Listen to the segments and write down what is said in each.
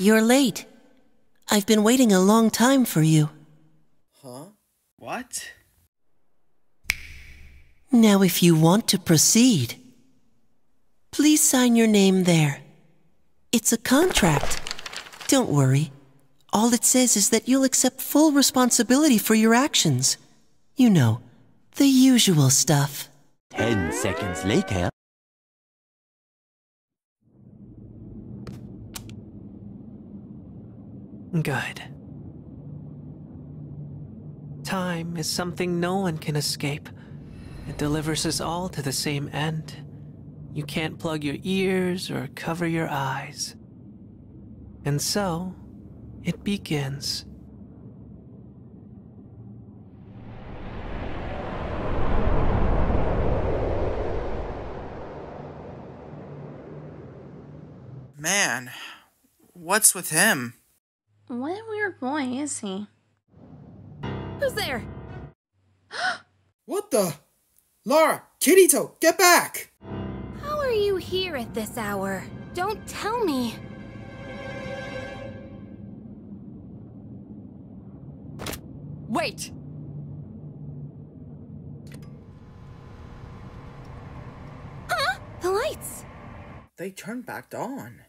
You're late. I've been waiting a long time for you. Huh? What? Now, if you want to proceed, please sign your name there. It's a contract. Don't worry. All it says is that you'll accept full responsibility for your actions. You know, the usual stuff. Ten seconds later. Good. Time is something no one can escape. It delivers us all to the same end. You can't plug your ears or cover your eyes. And so, it begins. Man, what's with him? What a weird boy is he? Who's there? What the? Lara, Kirito, get back! How are you here at this hour? Don't tell me. Wait! Huh? The lights! They turned back on.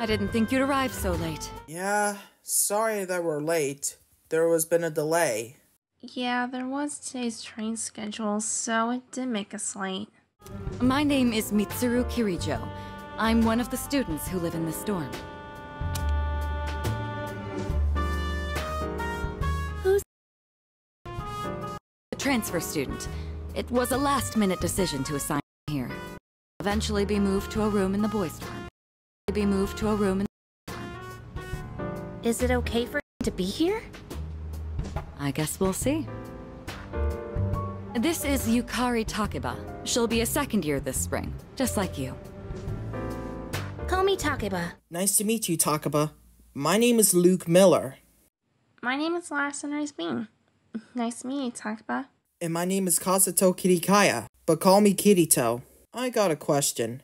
I didn't think you'd arrive so late. Yeah, sorry that we're late. There was been a delay. Yeah, there was today's train schedule, so it did make us late. My name is Mitsuru Kirijo. I'm one of the students who live in this dorm. Who's. A transfer student. It was a last minute decision to assign me here. Eventually be moved to a room in the boys' dorm. Be moved to a room in Is it okay for him to be here? I guess we'll see. This is Yukari Takeba. She'll be a second year this spring, just like you. Call me Takeba. Nice to meet you, Takeba. My name is Luke Miller. My name is Lara Sunrise Beam. Nice to meet you, Takeba. And my name is Kazuto Kirigaya, but call me Kirito. I got a question.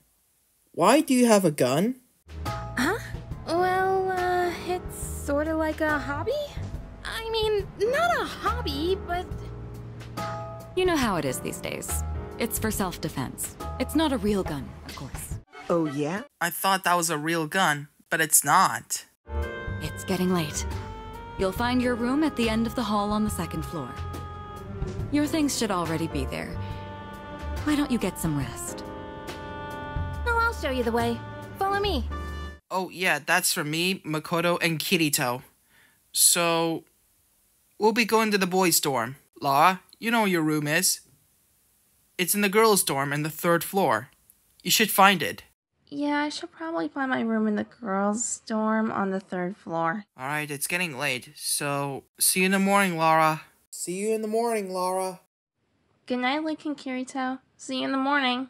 Why do you have a gun? Like a hobby? I mean, not a hobby, but. You know how it is these days. It's for self-defense. It's not a real gun, of course. Oh, yeah? I thought that was a real gun, but it's not. It's getting late. You'll find your room at the end of the hall on the second floor. Your things should already be there. Why don't you get some rest? Well, I'll show you the way. Follow me. Oh, yeah, that's for me, Makoto, and Kirito. So, we'll be going to the boys' dorm. Lara, you know where your room is. It's in the girls' dorm in the third floor. You should find it. Yeah, I should probably find my room in the girls' dorm on the third floor. Alright, it's getting late, so see you in the morning, Lara. See you in the morning, Lara. Good night, Lincoln Kirito. See you in the morning.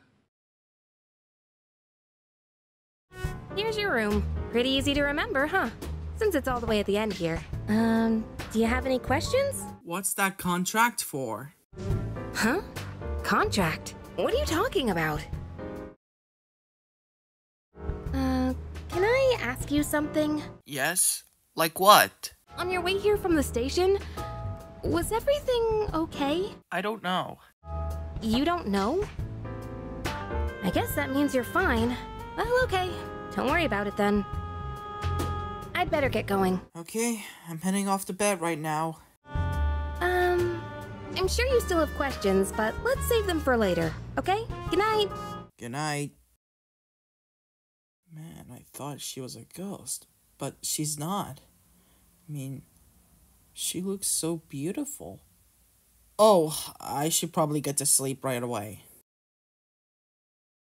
Here's your room. Pretty easy to remember, huh? Since it's all the way at the end here. Um, do you have any questions? What's that contract for? Huh? Contract? What are you talking about? Uh, can I ask you something? Yes? Like what? On your way here from the station, was everything okay? I don't know. You don't know? I guess that means you're fine. Well, okay. Don't worry about it then. I'd better get going. Okay, I'm heading off to bed right now. Um, I'm sure you still have questions, but let's save them for later, okay? Good night. Good night. Man, I thought she was a ghost, but she's not. I mean, she looks so beautiful. Oh, I should probably get to sleep right away.